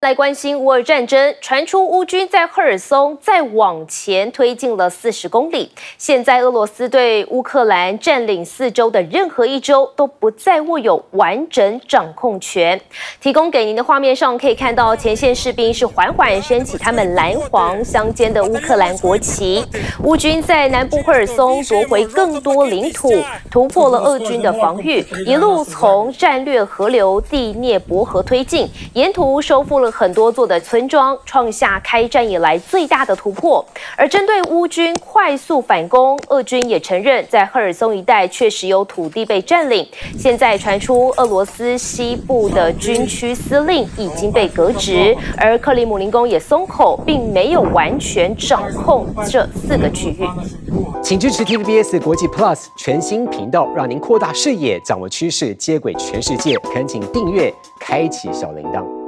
来关心乌尔战争，传出乌军在赫尔松再往前推进了四十公里。现在俄罗斯对乌克兰占领四周的任何一周都不再握有完整掌控权。提供给您的画面上可以看到，前线士兵是缓缓升起他们蓝黄相间的乌克兰国旗。乌军在南部赫尔松夺回更多领土，突破了俄军的防御，一路从战略河流第聂伯河推进，沿途收复了。很多座的村庄创下开战以来最大的突破，而针对乌军快速反攻，俄军也承认在赫尔松一带确实有土地被占领。现在传出俄罗斯西部的军区司令已经被革职，而克里姆林宫也松口，并没有完全掌控这四个区域。请支持 TVBS 国际 Plus 全新频道，让您扩大视野，掌握趋势，接轨全世界。恳请订阅，开启小铃铛。